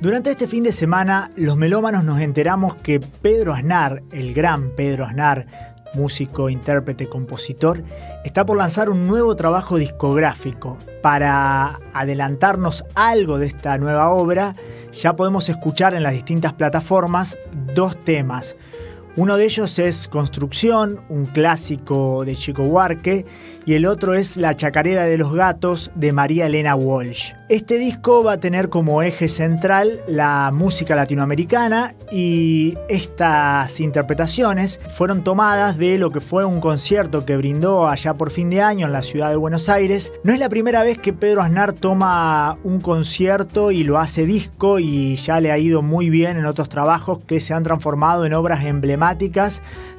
Durante este fin de semana, los melómanos nos enteramos que Pedro Aznar, el gran Pedro Aznar, músico, intérprete, compositor, está por lanzar un nuevo trabajo discográfico. Para adelantarnos algo de esta nueva obra, ya podemos escuchar en las distintas plataformas dos temas. Uno de ellos es Construcción, un clásico de Chico Huarque, y el otro es La Chacarera de los Gatos de María Elena Walsh. Este disco va a tener como eje central la música latinoamericana y estas interpretaciones fueron tomadas de lo que fue un concierto que brindó allá por fin de año en la ciudad de Buenos Aires. No es la primera vez que Pedro Aznar toma un concierto y lo hace disco y ya le ha ido muy bien en otros trabajos que se han transformado en obras emblemáticas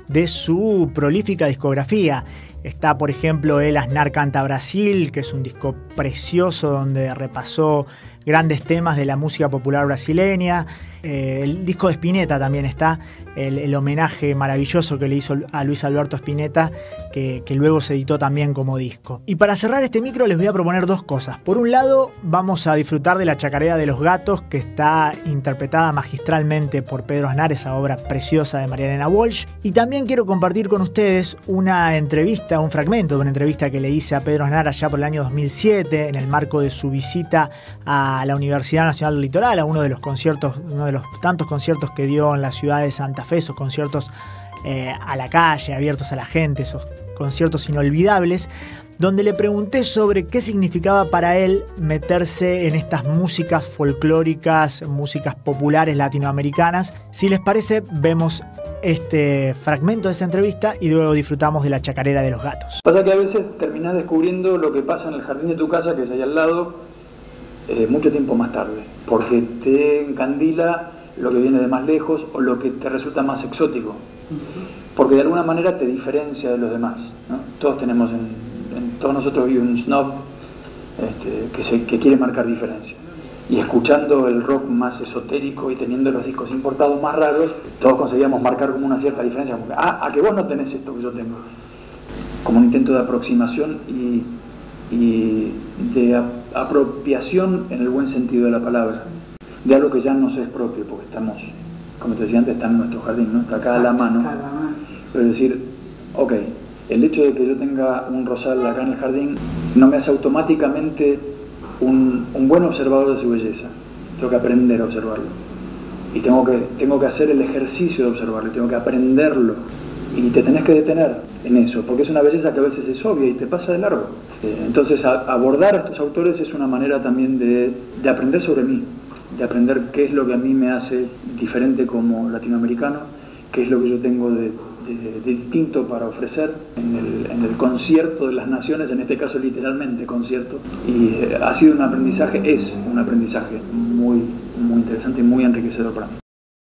de su prolífica discografía. Está, por ejemplo, el Asnar Canta Brasil, que es un disco precioso donde repasó grandes temas de la música popular brasileña. Eh, el disco de Spinetta también está, el, homenaje maravilloso que le hizo a Luis Alberto Spinetta, que, luego se editó también como disco. Y para cerrar este micro les voy a proponer dos cosas. Por un lado, vamos a disfrutar de la Chacarera de los Gatos, que está interpretada magistralmente por Pedro Aznar, esa obra preciosa de María Elena Walsh. Y también quiero compartir con ustedes una entrevista, un fragmento de una entrevista que le hice a Pedro Aznar allá por el año 2007, en el marco de su visita a la Universidad Nacional del Litoral, a uno de los conciertos, uno de los tantos conciertos que dio en la ciudad de Santa Fe, esos conciertos eh, a la calle, abiertos a la gente, esos conciertos inolvidables, donde le pregunté sobre qué significaba para él meterse en estas músicas folclóricas, músicas populares latinoamericanas. Si les parece, vemos este fragmento de esa entrevista y luego disfrutamos de la chacarera de los gatos. Pasa que a veces terminás descubriendo lo que pasa en el jardín de tu casa, que es ahí al lado, eh, mucho tiempo más tarde, porque te encandila lo que viene de más lejos o lo que te resulta más exótico, porque de alguna manera te diferencia de los demás. Todos tenemos, en, todos nosotros vive un snob este, que, se, que quiere marcar diferencia. Y escuchando el rock más esotérico y teniendo los discos importados más raros, todos conseguíamos marcar como una cierta diferencia, como que, ah, a que vos no tenés esto que yo tengo. Como un intento de aproximación y y de apropiación en el buen sentido de la palabra, de algo que ya no se es propio, porque estamos, como te decía antes, está en nuestro jardín, ¿no? está acá a la mano. Pero decir, ok, el hecho de que yo tenga un rosal acá en el jardín no me hace automáticamente un, un buen observador de su belleza. Tengo que aprender a observarlo. Y tengo que, tengo que hacer el ejercicio de observarlo, tengo que aprenderlo. Y te tenés que detener en eso, porque es una belleza que a veces es obvia y te pasa de largo. Eh, entonces, abordar a estos autores es una manera también de, aprender sobre mí, de aprender qué es lo que a mí me hace diferente como latinoamericano, qué es lo que yo tengo distinto para ofrecer en el, en el, concierto de las naciones, en este caso literalmente concierto. Y eh, ha sido un aprendizaje, es un aprendizaje muy, muy interesante y muy enriquecedor para mí.